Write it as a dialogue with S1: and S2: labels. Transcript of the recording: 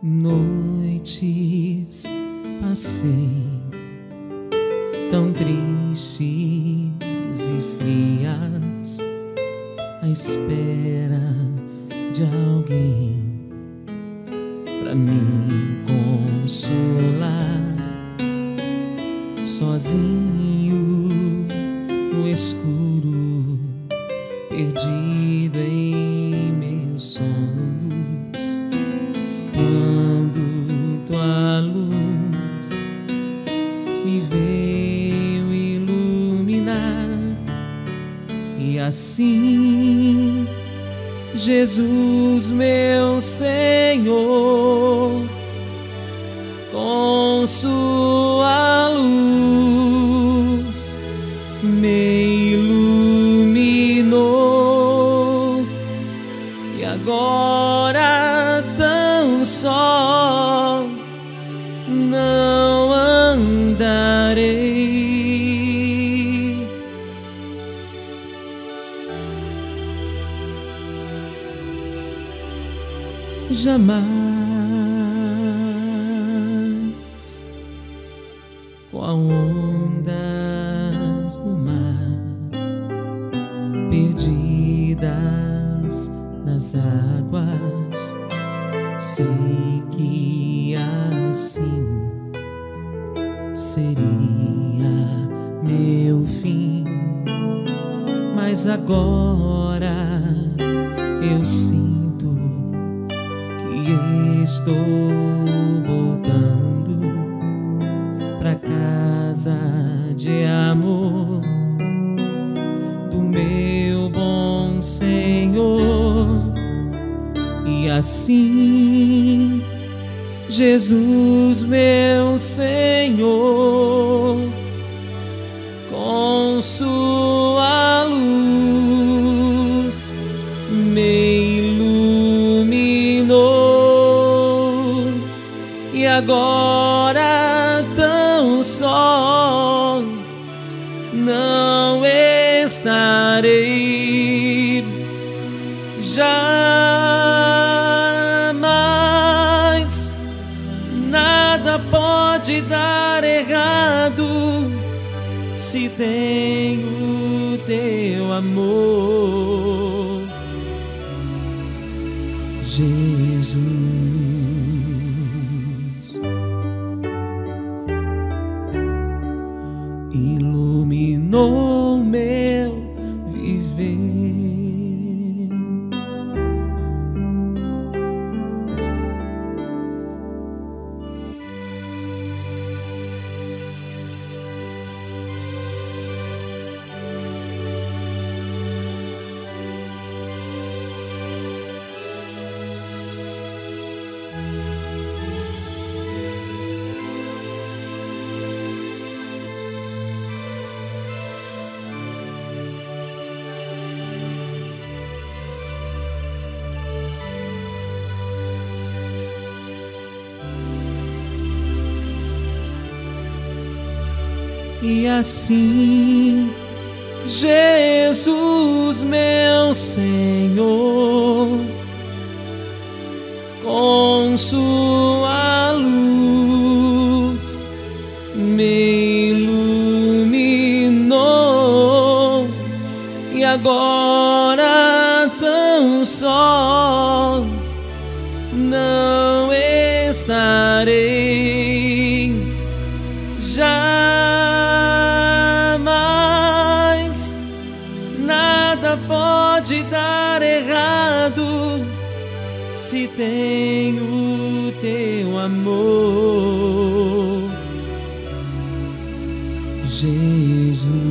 S1: Noites passei tão tristes e frias à espera de alguém para me consolar. Sozinho no escuro perdido assim Jesus meu Senhor com sua Jamais. A ondas no mar perdidas nas águas sei que assim seria meu fim. Mas agora eu sinto estou voltando pra casa de amor do meu bom Senhor. E assim Jesus meu Senhor agora tão só. Não estarei jamais. Nada pode dar errado se tenho teu amor. Jesus iluminou meu viver. E assim, Jesus, meu Senhor, com sua luz me iluminou. E agora tão só não estarei jamais se tenho teu amor, Jesus.